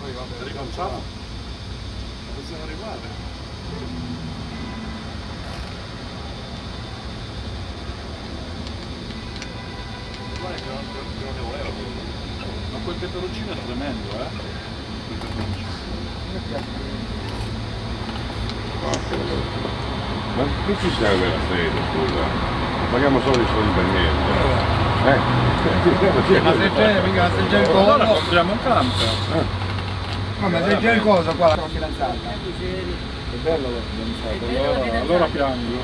Poi vabbè, ricominciamo. Possiamo arrivare. Non, non. Ma quel peperoncino è tremendo, eh? Quel peperoncino. Ma che ci serve la sede, scusa? Paghiamo solo i soldi per niente. Eh? Ma se c'è, mica se c'è il Allora coso. compriamo un camper. No, ma se c'è il coso qua la fidanzata. È bello la fidanzata. Allora, allora piango.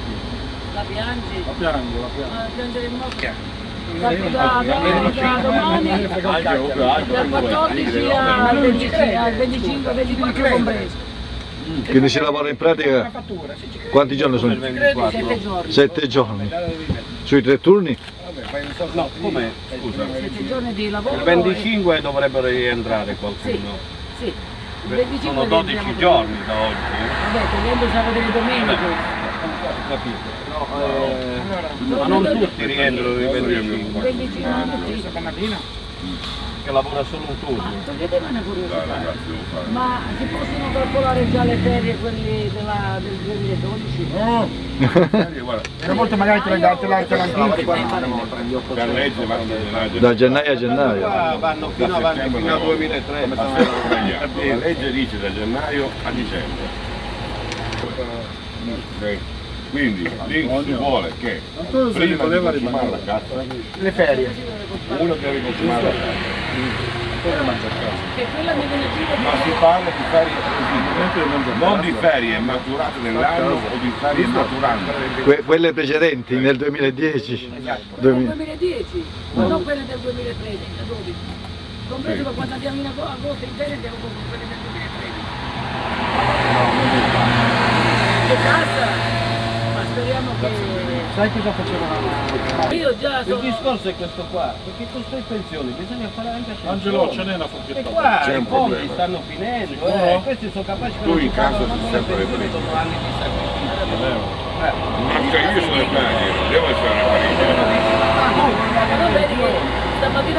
La piangi? La piango, la piango. Ah, piangere in modo. Da, da, da domani dal 14 al 25, al 25, 24 compreso. Quindi si lavora in pratica quanti giorni sono? 7 giorni. Sette giorni. Sui tre turni? No, come? Scusa. 7 giorni di lavoro. Il 25 dovrebbero rientrare Sì, qualcuno. sì. 25 Sono 12 rientriamo giorni da oggi. Vabbè, togliendo sabato e domenica. Ho capito. No, eh, ma non tutti rientrano il 25. 25 tutti. Che lavora solo un turno. Ma toglietemi una curiosità. Ma si possono calcolare già le ferie quelli della, del 2012? Una volta magari te la anticipo. Per legge vanno da gennaio a gennaio. Vanno fino avanti fino al 2003. La legge dice da gennaio a dicembre. Quindi lì si vuole che Antonio prima di voleva consumare rimanere. la cassa, Le ferie. uno deve consumare la più Ma si parla di ferie mangia non di ferie maturate nell'anno o di ferie maturando. Que- quelle precedenti nel 2010. del 2000. 2010, ma non quelle del 2013, del 12. Compreso che quando andiamo in ago- agosto in ferie andiamo con quelle del 2013. Che cassa? Ma speriamo che... Sai cosa facevano? Io già Il sono... discorso è questo qua, perché con queste pensioni bisogna fare anche attenzione. Angelo, ce n'è una E forchetta. qua C'è i un fondi stanno finendo, eh, questi sono capaci che Tu in casa sei sempre pensioni preso. dopo anni di sacrificio. Vero. Ma io sono ferie, devo essere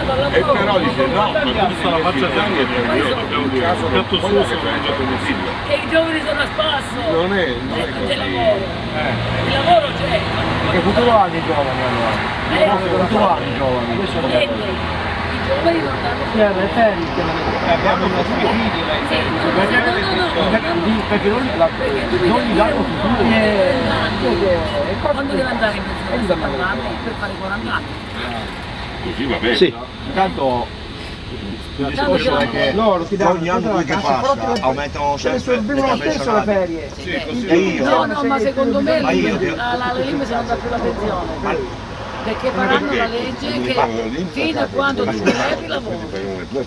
parlavo E però dice no, ma tu Questa la faccia anni e per io, Dobbiamo in dire, caso il quello suo che si mangia faccio domicilio. che i giovani sono a spasso. Non è, non è C'è così. lavoro. Il lavoro. Che futuro hanno i giovani allora? Eh, Che futuro hanno i giovani? Eh, Abbiamo i nostri figli no. perché non, gli danno futuro. Eh, eh, e Quando deve andare in pensione? Eh, 70 anni per fare 40 anni. Così va bene. Sì. Intanto è già- che loro ti danno ogni anno che passa aumentano sempre sorbivano le stesso le ferie. Sì, così E io? No, no, ma secondo me Ma io- la, la, la Limesi non dà più la pensione. Perché faranno la legge che fino a quando tu levi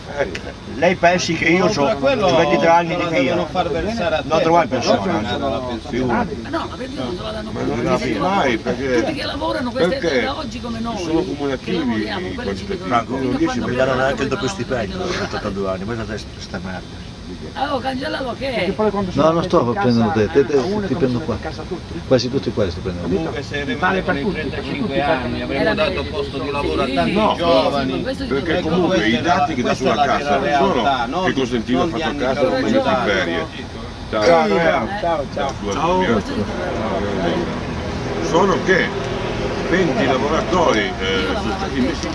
ferie. Lei pensi che io ho quello 23 anni di la figlia? devono far versare a te, Non pensione. non la pensione. Ma no, la pensione non te la danno Ma più. non Tutti la che fai lavorano- mai, perché- Tutti che lavorano queste perché da oggi come noi. sono comunicativi Franco, non danno neanche il doppio stipendio a per lavorare. 82 anni, questa è sta merda. Ah, oh, cancellato che? Perché poi quando si No, non sto in prendendo te, te- te- è ti prendo qua. in. Quasi tutti qua sto prendendo. Comunque se rimane per per i tutti, perché 35 tutti anni avremmo dato posto di lavoro a tanti No, giovani. Perché comunque i dati che dà sulla cassa non sono che consentiva fatto a casa non calcolati, di Ciao. ferie. no? Ciao. Ciao, ciao. Ciao. Sono che 20 lavoratori eh, sono stati messi